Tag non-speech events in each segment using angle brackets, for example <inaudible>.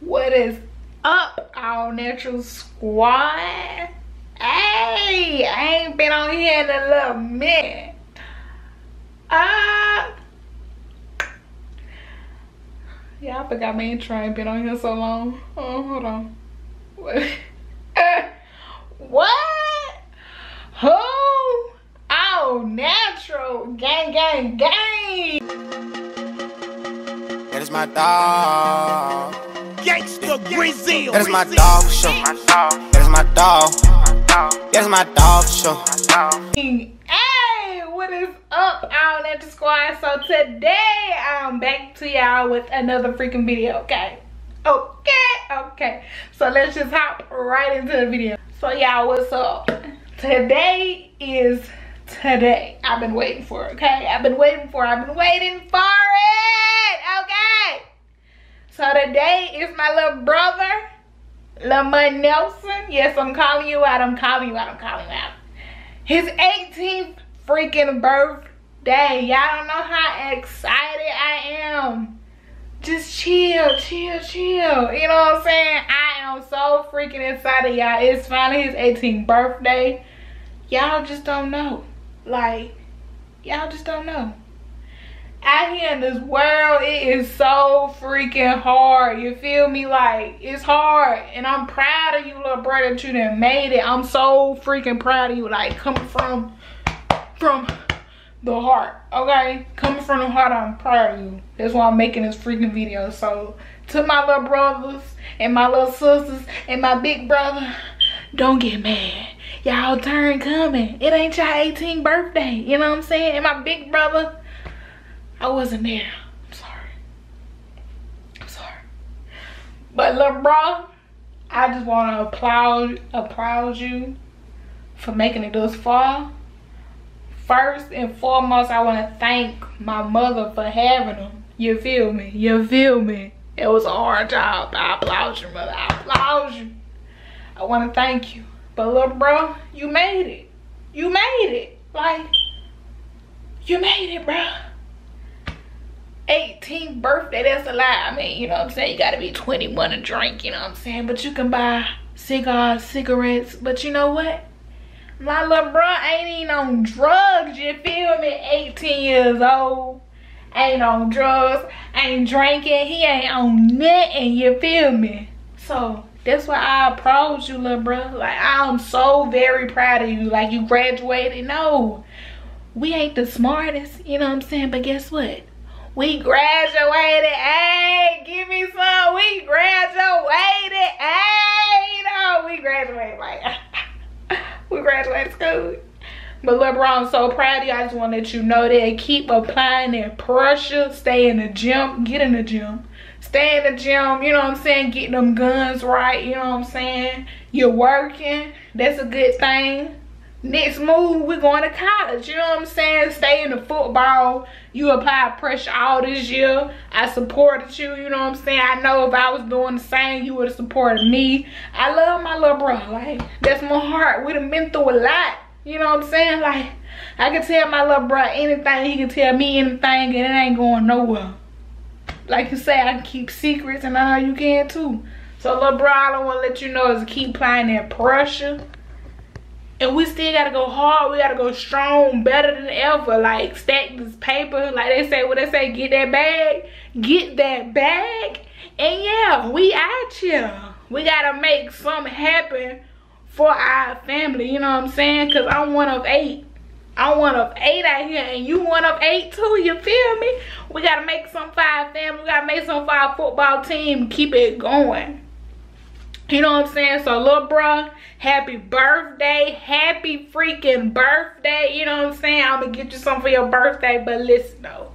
What is up, All Natural Squad? Hey, I ain't been on here in a little minute. Uh, yeah, I forgot my intro. Ain't been on here so long. Oh, hold on. What? <laughs> what? Who? Oh, natural. Gang, gang, gang. That is my dog. Gangsta Brazil. That is my dog show. That is my dog. That is my dog show. Hey, what is up, All Natural Squad? So today I'm back to y'all with another freaking video, okay? Okay, okay. So let's just hop right into the video. So y'all, what's up? Today is today. I've been waiting for it, okay? I've been waiting for it. I've been waiting for it, okay? So today is my little brother, Lamar Nelson. Yes, I'm calling you out. I'm calling you out. I'm calling you out. His 18th freaking birthday. Y'all don't know how excited I am. Just chill, chill, chill. You know what I'm saying? I am so freaking excited, y'all. It's finally his 18th birthday. Y'all just don't know. Like, y'all just don't know out here in this world, it is so freaking hard. You feel me? Like, it's hard. And I'm proud of you, little brother, that you done made it. I'm so freaking proud of you. Like, coming from, from the heart, okay? Coming from the heart, I'm proud of you. That's why I'm making this freaking video. So, to my little brothers and my little sisters and my big brother, don't get mad. Y'all turn coming. It ain't your 18th birthday. You know what I'm saying? And my big brother, I wasn't there. I'm sorry. I'm sorry. But look, bro, I just want to applaud applaud you for making it this far. First and foremost, I want to thank my mother for having them. You feel me? You feel me? It was a hard job. I applaud you, mother. I applaud you. I want to thank you. But look, bro, you made it. You made it. Like, you made it, bro. 18th birthday, that's a lie. I mean, you know what I'm saying? You gotta be 21 to drink, you know what I'm saying? But you can buy cigars, cigarettes. But you know what? My little bro ain't even on drugs, you feel me? 18 years old, ain't on drugs, ain't drinking, he ain't on nothing, you feel me? So, that's why I applaud you, little bro. Like, I'm so very proud of you. Like, you graduated. No, we ain't the smartest, you know what I'm saying? But guess what? We graduated. Hey, give me some. We graduated. Hey, no, we graduated. Like, <laughs> we graduated school. But LeBron, so proud of you. I just want to let you know that. Keep applying that pressure. Stay in the gym. Get in the gym. Stay in the gym. You know what I'm saying? Getting them guns right. You know what I'm saying? You're working. That's a good thing next move we're going to college you know what i'm saying? Stay in the football. You apply pressure all this year. I supported you you know what i'm saying? I know if i was doing the same you would have supported me. I love my little bro like that's my heart. We done been through a lot you know what i'm saying? Like i can tell my little bro anything. He can tell me anything and it ain't going nowhere. Like you say i can keep secrets and i know you can too. So little bro i don't want to let you know is keep applying that pressure and we still gotta go hard we gotta go strong better than ever. Like stack this paper like they say what they say get that bag get that bag. And yeah we out here. We gotta make something happen for our family you know what i'm saying? Because i'm one of eight. I'm one of eight out here and you one of eight too you feel me? We gotta make some for our family we gotta make some for our football team keep it going you know what I'm saying? So, little bruh, happy birthday. Happy freaking birthday. You know what I'm saying? I'm going to get you something for your birthday. But listen, though.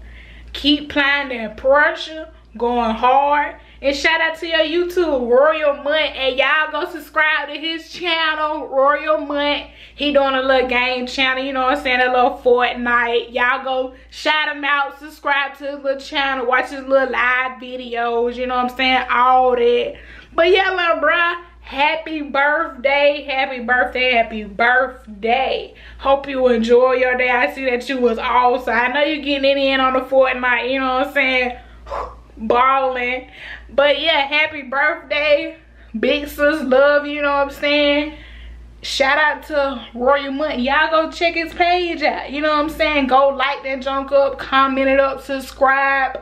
Keep playing that pressure. Going hard. And shout out to your YouTube, Royal Mont. And y'all go subscribe to his channel, Royal Mont. He doing a little game channel, you know what I'm saying? A little Fortnite. Y'all go shout him out, subscribe to his little channel, watch his little live videos, you know what I'm saying? All that. But yeah, little bruh, happy birthday, happy birthday, happy birthday. Hope you enjoy your day. I see that you was awesome. I know you're getting it in on the Fortnite, you know what I'm saying? <sighs> Balling. But yeah, happy birthday. Big sis love, you know what I'm saying? Shout out to Royal Money. Y'all go check his page out. You know what I'm saying? Go like that junk up, comment it up, subscribe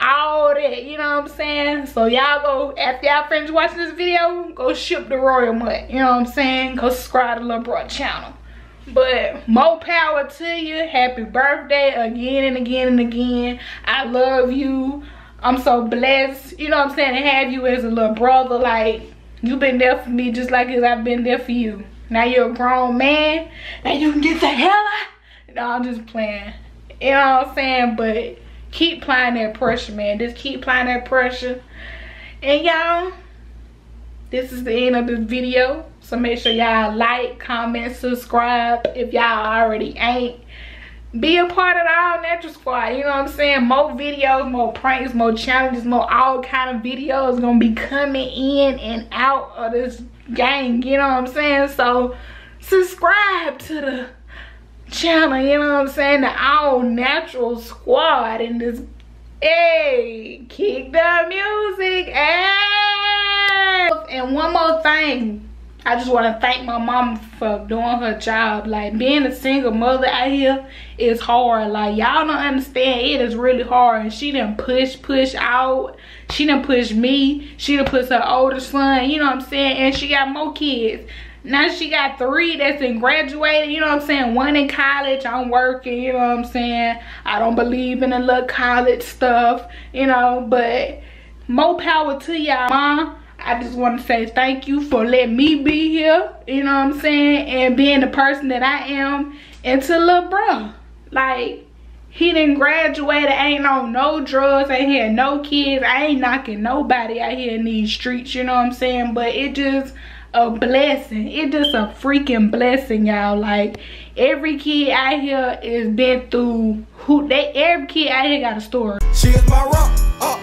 all that you know what i'm saying? So y'all go after y'all finish watching this video go ship the royal mud you know what i'm saying? Go subscribe to Lil Bro channel. But more power to you. Happy birthday again and again and again. I love you. I'm so blessed you know what i'm saying to have you as a little brother. Like you've been there for me just like as i've been there for you. Now you're a grown man. Now you can get the hell out. No i'm just playing. You know what i'm saying? But keep applying that pressure, man. Just keep applying that pressure. And y'all, this is the end of this video. So make sure y'all like, comment, subscribe if y'all already ain't. Be a part of the All Natural Squad. You know what I'm saying? More videos, more pranks, more challenges, more all kind of videos gonna be coming in and out of this gang. You know what I'm saying? So subscribe to the channel, you know what I'm saying? The all natural squad in this hey kick the music hey. and one more thing I just want to thank my mom for doing her job. Like being a single mother out here is hard. Like y'all don't understand. It is really hard. And she didn't push, push out. She didn't push me. She didn't push her older son. You know what I'm saying? And she got more kids. Now she got three that's in graduated, you know what I'm saying? One in college, I'm working, you know what I'm saying? I don't believe in the little college stuff, you know, but more power to y'all, mom. I just want to say thank you for letting me be here, you know what I'm saying? And being the person that I am and to little bro. Like, he didn't graduate, ain't on no drugs, ain't had no kids. I ain't knocking nobody out here in these streets, you know what I'm saying? But it just a blessing. It just a freaking blessing, y'all. Like every kid out here is been through who they every kid out here got a story. She is my rock. Uh,